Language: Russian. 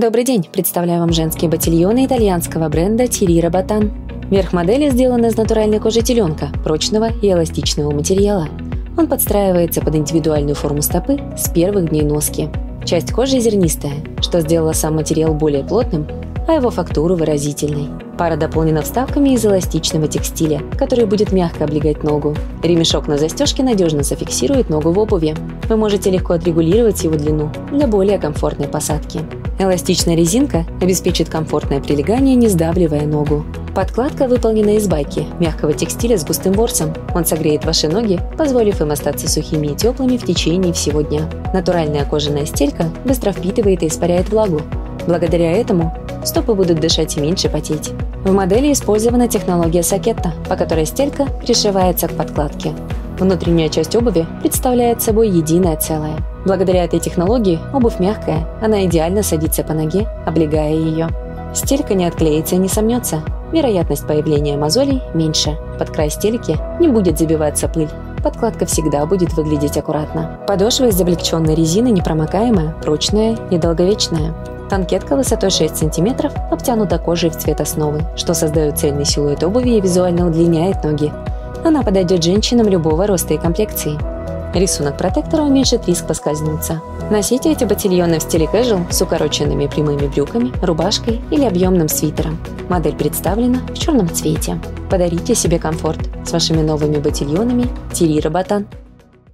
Добрый день! Представляю вам женские ботильоны итальянского бренда Тири Роботан. Верх модели сделан из натуральной кожи теленка, прочного и эластичного материала. Он подстраивается под индивидуальную форму стопы с первых дней носки. Часть кожи зернистая, что сделало сам материал более плотным, а его фактуру выразительной. Пара дополнена вставками из эластичного текстиля, который будет мягко облегать ногу. Ремешок на застежке надежно зафиксирует ногу в обуви. Вы можете легко отрегулировать его длину для более комфортной посадки. Эластичная резинка обеспечит комфортное прилегание, не сдавливая ногу. Подкладка выполнена из байки, мягкого текстиля с густым ворсом. Он согреет ваши ноги, позволив им остаться сухими и теплыми в течение всего дня. Натуральная кожаная стелька быстро впитывает и испаряет влагу. Благодаря этому стопы будут дышать и меньше потеть. В модели использована технология сакетта, по которой стелька пришивается к подкладке. Внутренняя часть обуви представляет собой единое целое. Благодаря этой технологии обувь мягкая, она идеально садится по ноге, облегая ее. Стелька не отклеится и не сомнется. Вероятность появления мозолей меньше. Под край стельки не будет забиваться пыль. Подкладка всегда будет выглядеть аккуратно. Подошва из облегченной резины непромокаемая, прочная и долговечная. Танкетка высотой 6 см обтянута кожей в цвет основы, что создает цельный силуэт обуви и визуально удлиняет ноги. Она подойдет женщинам любого роста и комплекции. Рисунок протектора уменьшит риск поскользнуться. Носите эти ботильоны в стиле casual с укороченными прямыми брюками, рубашкой или объемным свитером. Модель представлена в черном цвете. Подарите себе комфорт с вашими новыми ботильонами Тири Роботан.